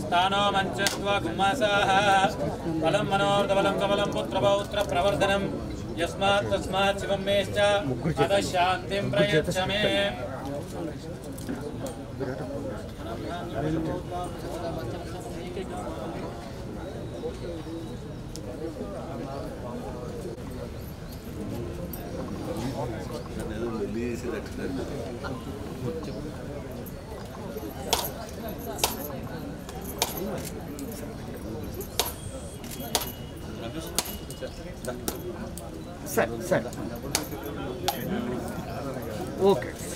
स्थानो मञ्चस्त्व गुम्मासाः बलं मनोर्दबलं कमलं पुत्रपौत्रप्रवर्धनम् यस्मात् तस्मात् शिवं मेश्च अतः शान्तिं प्रयच्छ मे Thank you. Set, set. Walkers.